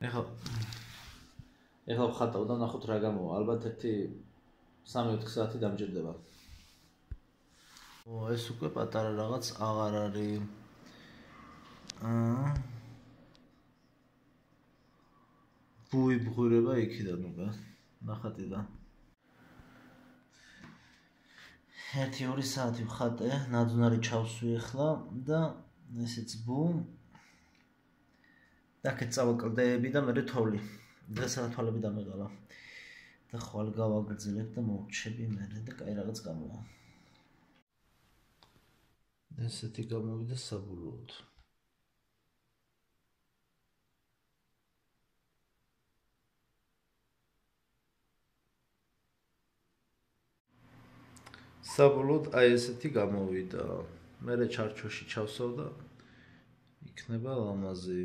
ეხლა ეხლა ხატავ და ნახოთ რა გამოვა. ალბათ ერთი 3-4 საათი დამჭირდება. ო, ეს უკვე პატარა რაღაც აღარ არის. აა ბუი ბღურება იქიდან უკვე. ნახატი და 1-2 საათი ვხატე, ნაძვნარი ჩავსვი ახლა და ესეც ბუ და კეცავა კლდეები და მე თოვლი. დღესაც თვალები დამეღალა. და ხვალ გავაგრძელებ და მოვჩები მე და კაი რაღაც გამოვა. ესეთი გამოვიდა საბოლოოდ. საბოლოოდ აი ესეთი გამოვიდა. მე ჩარჩოში ჩავსავ და იქნება ლამაზი.